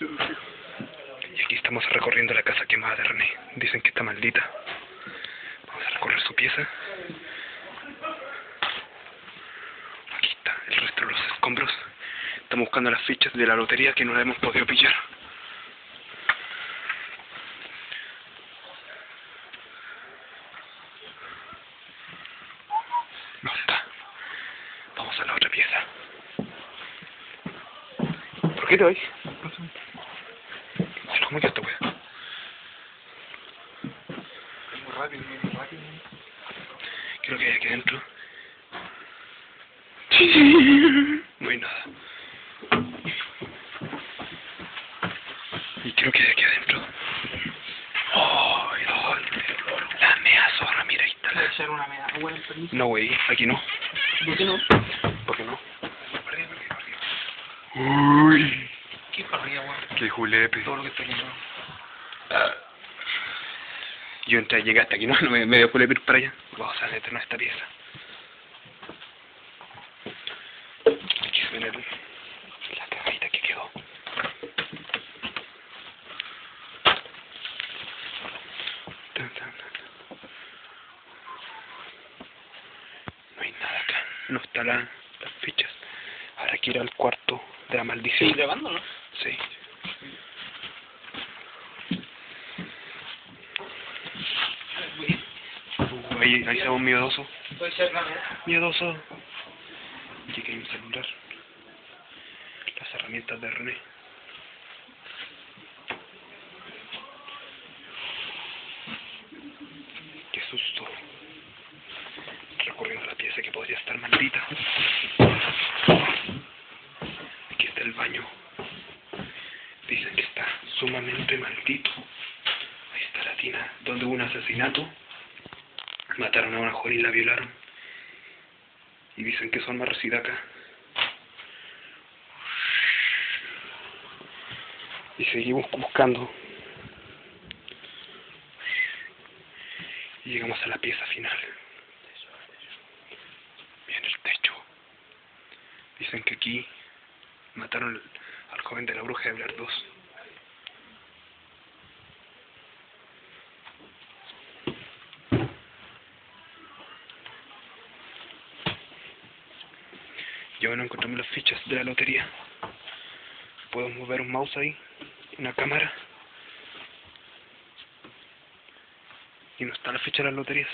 Y aquí estamos recorriendo la casa quemada de René. Dicen que está maldita. Vamos a recorrer su pieza. Aquí está el resto de los escombros. Estamos buscando las fichas de la lotería que no la hemos podido pillar. No está. Vamos a la otra pieza. ¿Por qué te voy? Como yo esta wea. Muy rápido, muy rápido. Quiero que hay aquí adentro. No hay nada. Y creo que hay aquí adentro. Oh, no, la mea zorra, mira, ahí está Voy a la... echar una permiso. No, wey, aquí no. ¿Por qué no? ¿Por qué no? Uy, ¿Qué corría, weón? qué julepe. Todo lo que está quemado. Ah. Yo entré, llegué hasta aquí, no, no me, me dio julepe ir para allá. Vamos a meternos a esta pieza. Aquí se ven el- la cagadita que quedó. Tan, tan, tan. No hay nada acá. No está la, las fichas. Ahora hay que ir al cuarto de la maldición. ¿Sigue grabando, no? Uh, ahí, ahí ve un miedoso. Miedoso. Aquí hay un celular. Las herramientas de René. Qué susto. Recorriendo la pieza que podría estar maldita. Aquí está el baño. Sumamente maldito. Ahí está la tina donde hubo un asesinato. Mataron a una joven y la violaron. Y dicen que son marresidaca. Y seguimos buscando. Y llegamos a la pieza final. Bien el techo. Dicen que aquí mataron al joven de la bruja de Blair 2. Y bueno, encontramos las fichas de la lotería. Puedo mover un mouse ahí, una cámara. Y no está la ficha de las loterías.